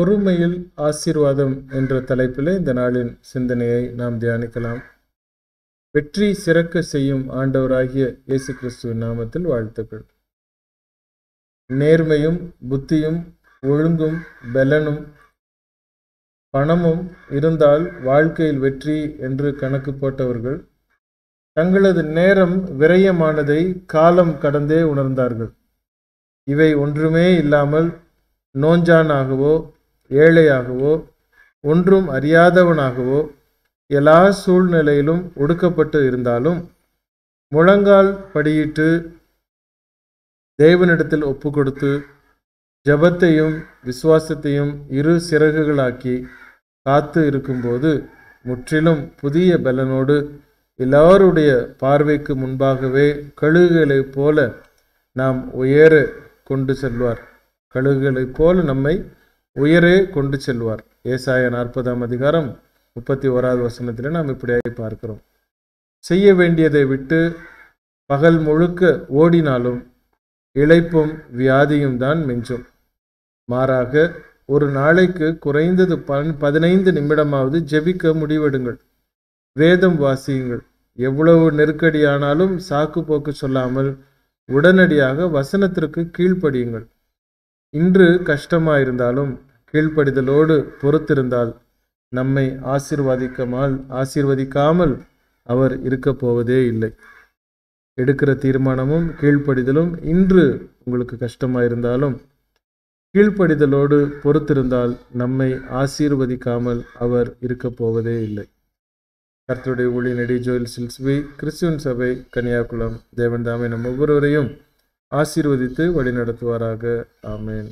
பொறுமையில் ஆசீர்வாதம் என்ற தலைப்பில் இந்த நாளின் சிந்தனையை நாம் தியானிக்கலாம். வெற்றி சிறக்க செய்யும் ஆண்டவராகிய இயேசு கிறிஸ்துவின் நாமத்தில் வாழ்த்துக்கள். நேர்மையும் புத்தியும் ஒழுங்கும் பலனும் பணமும் இருந்தால் வாழ்க்கையில் வெற்றி என்று கணக்கு போட்டவர்கள் தங்களது நேரம் விரயமானதை காலம் கடந்தே உணர்ந்தார்கள். இவை ஒன்றுமே இல்லாமல் நோஞ்சானாகவோ ஏழையாகவோ ஒன்றும் அறியாதவனாகவோ எல்லா சூழ்நிலையிலும் ஒடுக்கப்பட்டு இருந்தாலும் முழங்கால் படியிட்டு தேவனிடத்தில் ஒப்பு கொடுத்து ஜபத்தையும் விசுவாசத்தையும் இரு சிறகுகளாக்கி காத்து இருக்கும்போது முற்றிலும் புதிய பலனோடு எல்லாருடைய பார்வைக்கு முன்பாகவே கழுகுகளைப் போல நாம் உயர கொண்டு செல்வார். கழுகுகளைப் போல நம்மை உயரே கொண்டு செல்வார். ஏசாய நாற்பதாம் அதிகாரம் முப்பத்தி ஓராவது வசனத்தில் நாம் இப்படியாய் பார்க்கிறோம். செய்ய வேண்டியதை விட்டு பகல் முழுக்க ஓடினாலும் இழைப்பும் வியாதியும் தான் மிஞ்சும். மாறாக ஒரு நாளைக்கு குறைந்தது பன் பதினைந்து நிமிடமாவது ஜெபிக்க முடிவெடுங்கள். வேதம் வாசியுங்கள். எவ்வளவு நெருக்கடியானாலும் சாக்கு போக்கு சொல்லாமல் உடனடியாக வசனத்திற்கு கீழ்ப்படியுங்கள். இன்று கஷ்டமாயிருந்தாலும் கீழ்ப்படிதலோடு பொறுத்திருந்தால் நம்மை ஆசிர்வதிக்கமால் ஆசீர்வதிக்காமல் அவர் இருக்கப் போவதே இல்லை. எடுக்கிற தீர்மானமும் கீழ்ப்படிதலும் இன்று உங்களுக்கு கஷ்டமாயிருந்தாலும் கீழ்ப்படிதலோடு பொறுத்திருந்தால் நம்மை ஆசீர்வதிக்காமல் அவர் இருக்கப் போவதே இல்லை. கர்த்தருடைய ஊழி நெடி ஜோயில் சில்ஸ்பி கிறிஸ்துவன் சபை கன்னியாகுளம் தேவன் தாமே நம் ஒவ்வொருவரையும் ஆசீர்வதித்து வழிநடத்துவாராக. ஆமேன்.